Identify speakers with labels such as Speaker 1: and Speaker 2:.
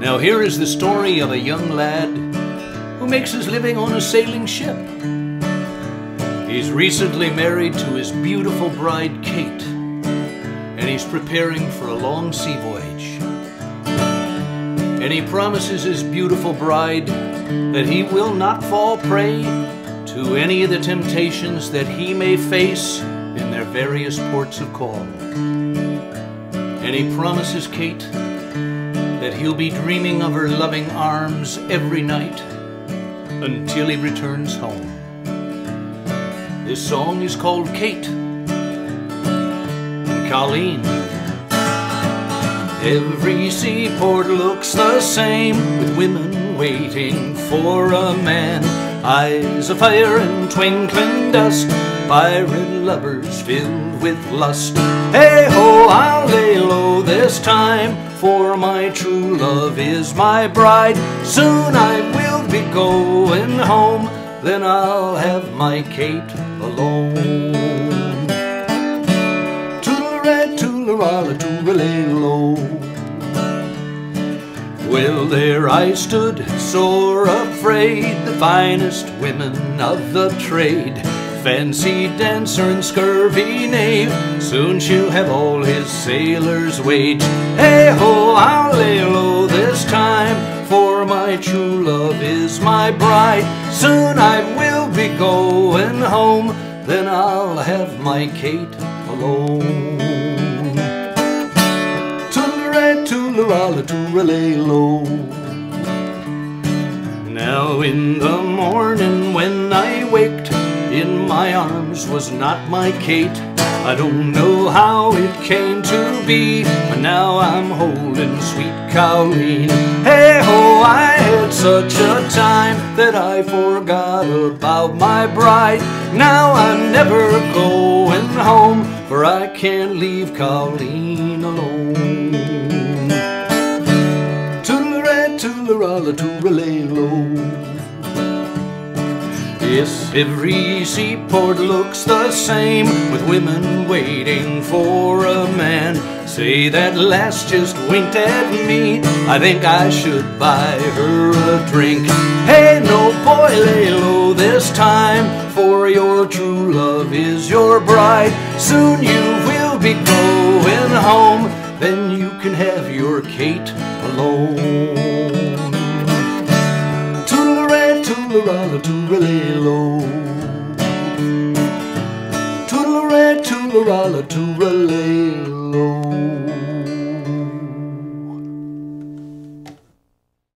Speaker 1: Now, here is the story of a young lad who makes his living on a sailing ship. He's recently married to his beautiful bride, Kate, and he's preparing for a long sea voyage. And he promises his beautiful bride that he will not fall prey to any of the temptations that he may face in their various ports of call. And he promises Kate that he'll be dreaming of her loving arms every night until he returns home. This song is called Kate and Colleen. Every seaport looks the same with women waiting for a man. Eyes of fire and twinkling dust, pirate lovers filled with lust. Hey ho, I'll lay low this time, for my true love is my bride. Soon I will be going home, then I'll have my Kate alone. Toodle-red, toodle-rolla, toodle-lay-low. Well, there I stood, sore afraid, the finest women of the trade. Fancy dancer and scurvy knave, soon she'll have all his sailor's wage. Hey ho, I'll lay low this time, for my true love is my bride. Soon I will be going home, then I'll have my Kate alone. Toodle-red, toodle-rolla, toodle-lay-low. Now in the morning when I waked, my arms was not my Kate. I don't know how it came to be, but now I'm holding sweet Colleen. Hey ho, I had such a time that I forgot about my bride. Now I'm never going home, for I can't leave Colleen alone. Toodle-red, toodle-rolla, toodle-lay-low. Yes, every seaport looks the same With women waiting for a man. Say that lass just winked at me. I think I should buy her a drink. Hey, no boy, lay low this time For your true love is your bride. Soon you will be going home. Then you can have your Kate alone toodle-rolla, toodle-lay-low. Toodle-red, toodle-rolla, toodle-lay-low.